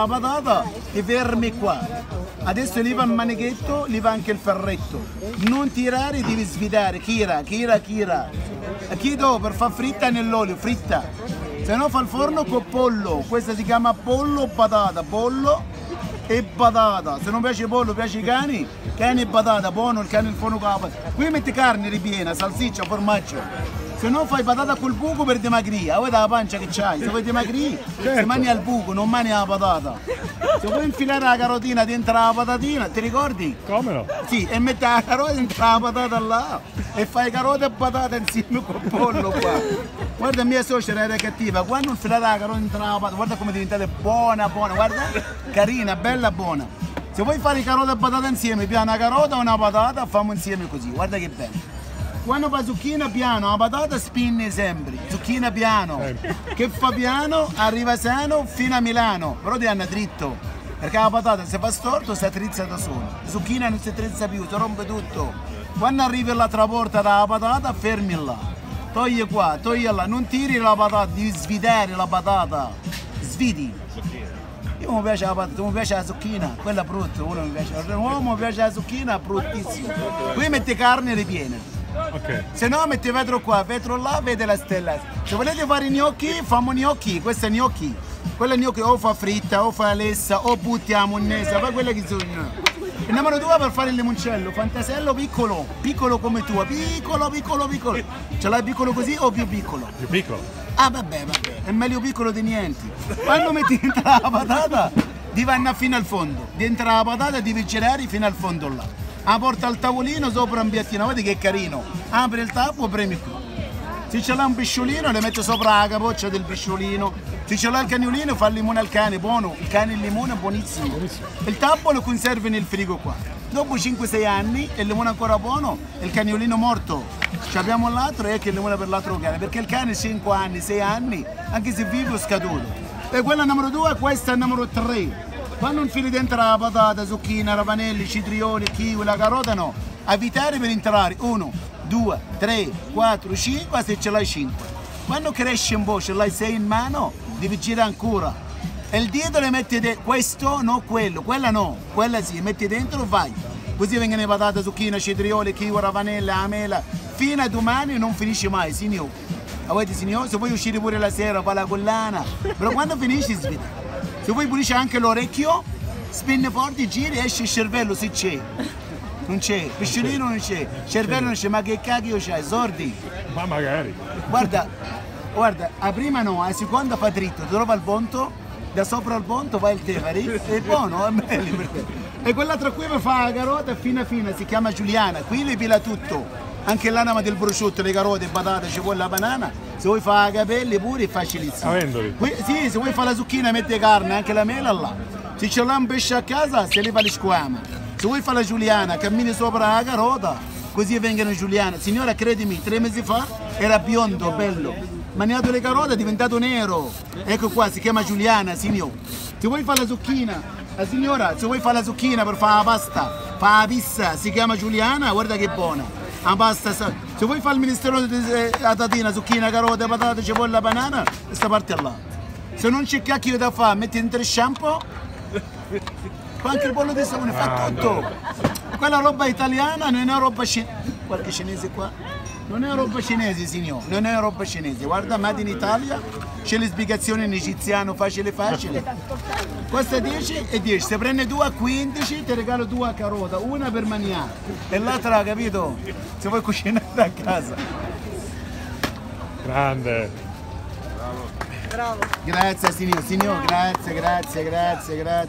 la patata e fermi qua. Adesso lì va il manichetto, lì va anche il ferretto. Non tirare, devi sfidare. Chira, chira, chira. Chi do per far fritta nell'olio, fritta. Se no fa il forno con pollo. Questa si chiama pollo o patata. Pollo e patata. Se non piace pollo, piace i cani. Cani e patata, buono il cane il forno con la patata. Qui metti carne ripiena, salsiccia, formaggio. Se no fai patata col buco per dimagrire, vuoi la pancia che c'hai, se vuoi dimagrire, Certo. si mangi al buco, non mangi la patata. Se vuoi infilare la carotina dentro la patatina, ti ricordi? Come no? Sì, e metti la carota dentro la patata là e fai carota e patata insieme col pollo qua. Guarda mia suocera era cattiva, quando infilate la carota dentro la patata, guarda come diventate buona, buona, guarda, carina, bella, buona. Se vuoi fare carota e patata insieme, piano una carota o una patata, fammo insieme così, guarda che bello. Quando fa zucchina piano, la patata spinne sempre, zucchina piano. Che fa piano, arriva sano fino a Milano, però ti hanno dritto. Perché la patata se fa storto si attrizza da solo. La zucchina non si attrizza più, si rompe tutto. Quando arrivi all'altra porta dalla patata, fermi là. Togli qua, togli là, non tiri la patata, devi svidare la patata. Svidi. Io mi piace la patata, mi piace la zucchina, quella brutta, uno mi piace. L'uomo mi piace la zucchina, bruttissima. Qui metti carne ripiena. Ok. Se no metti vetro qua, vetro là, vede la stella. Se volete fare i gnocchi, famo gnocchi, questo è gnocchi. Quella gnocchi o fa fritta, o fa lessa, o buttiamo monnesa, fa quella che sono. Il numero due per fare il limoncello, fantasello piccolo, piccolo come tu, piccolo, piccolo, piccolo. Ce l'hai piccolo così o più piccolo? Più piccolo. Ah vabbè, vabbè, è meglio piccolo di niente. Quando metti dentro la patata, devi andare fino al fondo. Dentro la patata devi girare fino al fondo là. La porta al tavolino sopra un piattino, vedi che carino. Apri il tappo, premi qui. Se ce l'ha un pisciolino, le metti sopra la capoccia del pisciolino. Se ce l'ha il cagnolino, fa il limone al cane, buono. Il cane e il limone è buonissimo. Il tappo lo conservi nel frigo qua. Dopo 5-6 anni, il limone ancora buono, e il cagnolino morto. Ci abbiamo l'altro e anche il limone per l'altro cane. Perché il cane 5 anni, 6 anni, anche se vive è scaduto. E quella numero 2, questa è numero 3. Quando infili dentro la patata, zucchina, ravanelli, citrioni, kiwi, la carota, no. Evitare per entrare. 1, 2, 3, 4, 5, se ce l'hai 5. Quando cresce un po', ce l'hai 6 in mano, devi girare ancora. E il dito le metti dentro, questo no, quello, quella no, quella sì, metti dentro, vai. Così vengono le patate, zucchina, citrioli, kiwi, ravanelli, la mela. Fino a domani non finisce mai, signor. Avete signor, se vuoi uscire pure la sera, fa la collana. Però quando finisci svita. Se vuoi pulisci anche l'orecchio, spinne forte, giri, esce il cervello se c'è. Non c'è, pisciolino non c'è, cervello non c'è, ma che cacchio c'hai, sordi? Ma magari. Guarda, guarda, a prima no, a seconda fa dritto, trova il ponto, da sopra il ponto va il teveri, è buono, è meglio per te. E quell'altro qui mi fa la carota fina fina, si chiama Giuliana, qui le pila tutto. Anche l'anima del prosciutto, le carote, le patate, ci vuole la banana, se vuoi fare i capelli pure è facilissimo. Avendoli. Qui- sì, se vuoi fare la zucchina metti carne, anche la mela là. Se ce l'ha un pesce a casa, se ne fa le squame. Se vuoi fare la giuliana, cammini sopra la carota, così vengono giuliane. Signora, credimi, tre mesi fa era biondo, bello. Mangiato le carote è diventato nero. Ecco qua, si chiama giuliana, signor. Se vuoi fare la zucchina, la signora, se vuoi fare la zucchina per fare la pasta, fa la pizza, si chiama giuliana, guarda che buona. Pasta, se vuoi fare il ministero di eh, la tatina, zucchina, carote, patate, cipolla, banana, questa parte là. Se non c'è cacchio da fare, metti dentro il shampoo, fa anche il bollo di sapone, fa tutto. Quella roba italiana non è roba cinese. Qualche cinese qua? Non è roba cinese, signor, non è roba cinese. Guarda, Made in Italia, c'è le spiegazioni in egiziano, facile facile. Questa 10 e 10, se prende due a 15 ti regalo due a carota, una per mangiare e l'altra, capito? Se vuoi cucinare a casa. Grande. Grazie signor, signor, grazie, grazie, grazie, grazie.